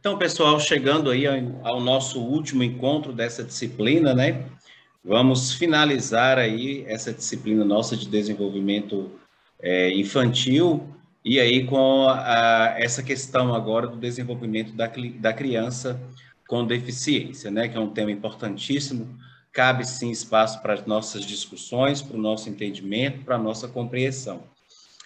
Então, pessoal, chegando aí ao nosso último encontro dessa disciplina, né? Vamos finalizar aí essa disciplina nossa de desenvolvimento é, infantil e aí com a, essa questão agora do desenvolvimento da, da criança com deficiência, né? Que é um tema importantíssimo. Cabe sim espaço para as nossas discussões, para o nosso entendimento, para a nossa compreensão.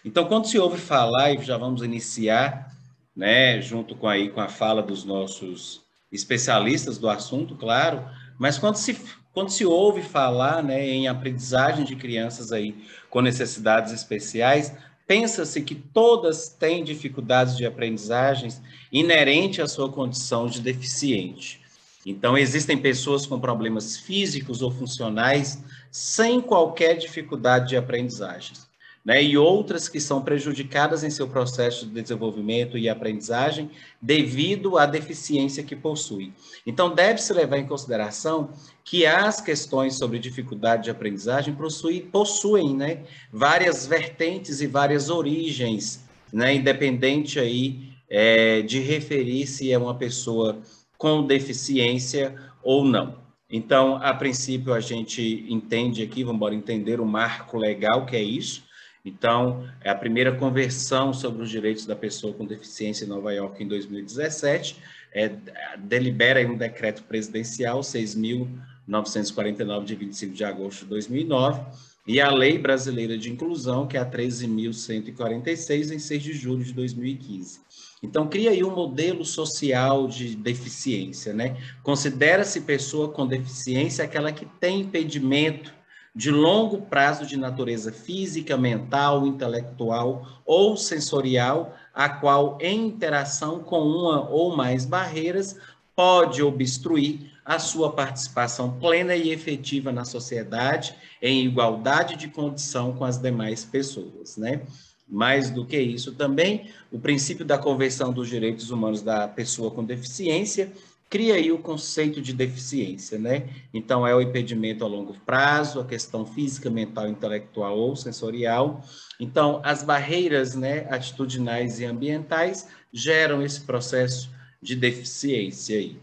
Então, quando se ouve falar, e já vamos iniciar né, junto com aí com a fala dos nossos especialistas do assunto, claro, mas quando se quando se ouve falar, né, em aprendizagem de crianças aí com necessidades especiais, pensa-se que todas têm dificuldades de aprendizagens inerente à sua condição de deficiente. Então, existem pessoas com problemas físicos ou funcionais sem qualquer dificuldade de aprendizagens né, e outras que são prejudicadas em seu processo de desenvolvimento e aprendizagem devido à deficiência que possui. Então, deve-se levar em consideração que as questões sobre dificuldade de aprendizagem possuem, possuem né, várias vertentes e várias origens, né, independente aí é, de referir se é uma pessoa com deficiência ou não. Então, a princípio, a gente entende aqui, vamos embora entender o marco legal que é isso, então, é a primeira conversão sobre os direitos da pessoa com deficiência em Nova York em 2017, é, delibera um decreto presidencial 6.949, de 25 de agosto de 2009, e a Lei Brasileira de Inclusão, que é a 13.146, em 6 de julho de 2015. Então, cria aí um modelo social de deficiência, né? Considera-se pessoa com deficiência aquela que tem impedimento de longo prazo de natureza física, mental, intelectual ou sensorial, a qual, em interação com uma ou mais barreiras, pode obstruir a sua participação plena e efetiva na sociedade, em igualdade de condição com as demais pessoas, né? Mais do que isso também, o princípio da Convenção dos Direitos Humanos da Pessoa com Deficiência cria aí o conceito de deficiência, né? Então, é o impedimento a longo prazo, a questão física, mental, intelectual ou sensorial. Então, as barreiras né, atitudinais e ambientais geram esse processo de deficiência aí.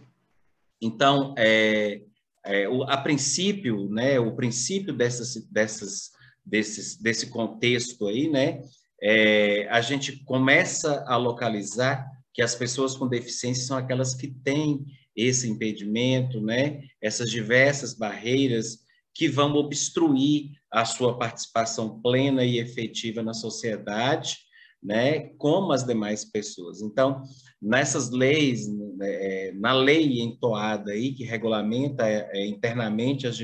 Então, é, é, o, a princípio, né, o princípio dessas, dessas, desses, desse contexto aí, né, é, a gente começa a localizar que as pessoas com deficiência são aquelas que têm esse impedimento, né? essas diversas barreiras que vão obstruir a sua participação plena e efetiva na sociedade, né, como as demais pessoas. Então, nessas leis, né, na lei entoada aí, que regulamenta é, internamente as,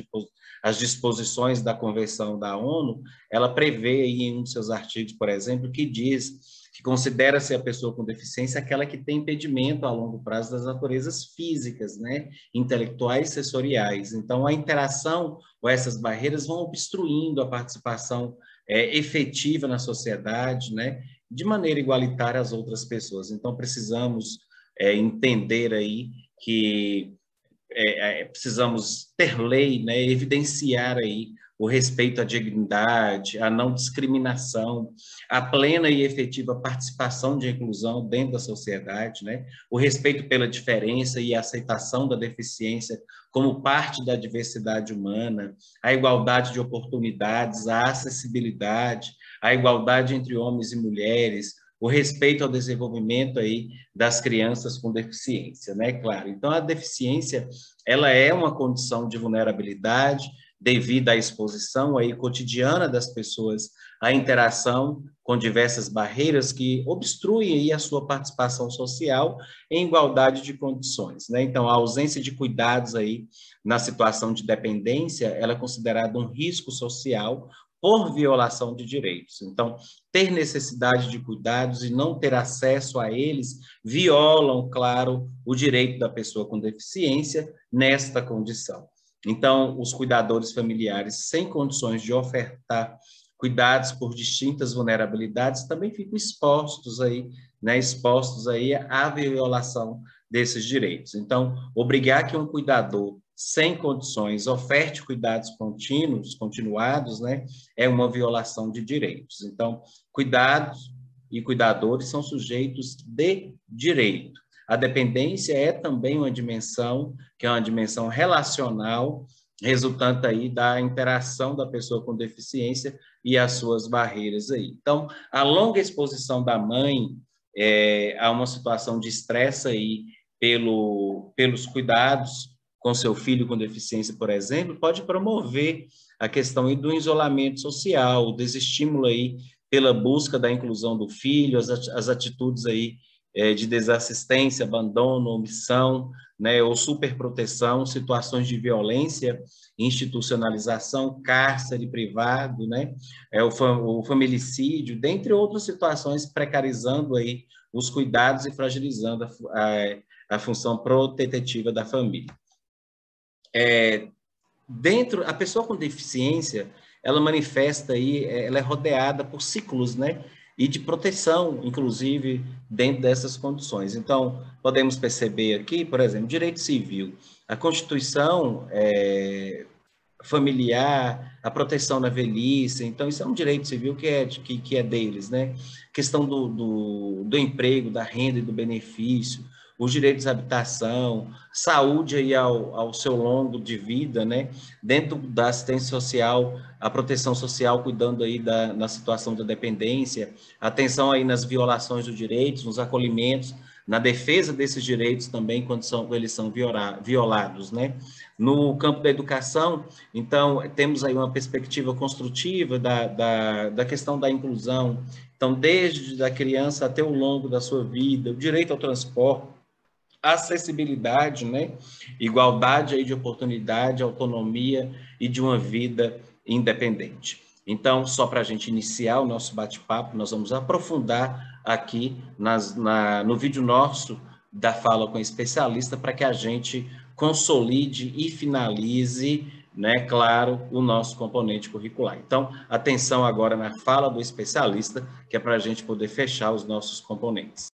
as disposições da Convenção da ONU, ela prevê em um de seus artigos, por exemplo, que diz que considera-se a pessoa com deficiência aquela que tem impedimento a longo prazo das naturezas físicas, né, intelectuais sensoriais. Então, a interação ou essas barreiras vão obstruindo a participação é, efetiva na sociedade, né, de maneira igualitária às outras pessoas. Então, precisamos é, entender aí que é, é precisamos ter lei, né, evidenciar aí o respeito à dignidade, à não discriminação, a plena e efetiva participação de inclusão dentro da sociedade, né? o respeito pela diferença e a aceitação da deficiência como parte da diversidade humana, a igualdade de oportunidades, a acessibilidade, a igualdade entre homens e mulheres, o respeito ao desenvolvimento aí das crianças com deficiência, né? Claro. Então a deficiência, ela é uma condição de vulnerabilidade, devido à exposição aí cotidiana das pessoas à interação com diversas barreiras que obstruem aí a sua participação social em igualdade de condições, né? Então, a ausência de cuidados aí na situação de dependência, ela é considerada um risco social por violação de direitos. Então, ter necessidade de cuidados e não ter acesso a eles violam, claro, o direito da pessoa com deficiência nesta condição. Então, os cuidadores familiares sem condições de ofertar cuidados por distintas vulnerabilidades também ficam expostos aí, né, expostos aí à violação desses direitos. Então, obrigar que um cuidador sem condições oferte cuidados contínuos, continuados, né, é uma violação de direitos. Então, cuidados e cuidadores são sujeitos de direito. a dependência é também uma dimensão, que é uma dimensão relacional, resultante aí da interação da pessoa com deficiência e as suas barreiras aí. Então, a longa exposição da mãe é, a uma situação de estresse aí pelo, pelos cuidados com seu filho com deficiência, por exemplo, pode promover a questão do isolamento social, o desestímulo aí pela busca da inclusão do filho, as, as atitudes aí é, de desassistência, abandono, omissão, né, ou superproteção, situações de violência, institucionalização, cárcere privado, né, é, o, fam o familicídio, dentre outras situações, precarizando aí os cuidados e fragilizando a, a, a função protetiva da família. É, dentro, a pessoa com deficiência, ela manifesta aí, ela é rodeada por ciclos, né, e de proteção, inclusive, dentro dessas condições. Então, podemos perceber aqui, por exemplo, direito civil. A Constituição é, familiar, a proteção na velhice, então isso é um direito civil que é, que, que é deles, né? Questão do, do, do emprego, da renda e do benefício, os direitos de habitação, saúde aí ao, ao seu longo de vida, né? Dentro da assistência social, a proteção social cuidando aí da na situação da dependência, atenção aí nas violações dos direitos, nos acolhimentos, na defesa desses direitos também quando são, eles são viola, violados, né? No campo da educação, então, temos aí uma perspectiva construtiva da, da, da questão da inclusão, então, desde a criança até o longo da sua vida, o direito ao transporte, acessibilidade, né? igualdade aí de oportunidade, autonomia e de uma vida independente. Então, só para a gente iniciar o nosso bate-papo, nós vamos aprofundar aqui nas, na, no vídeo nosso da fala com especialista para que a gente consolide e finalize, né, claro, o nosso componente curricular. Então, atenção agora na fala do especialista, que é para a gente poder fechar os nossos componentes.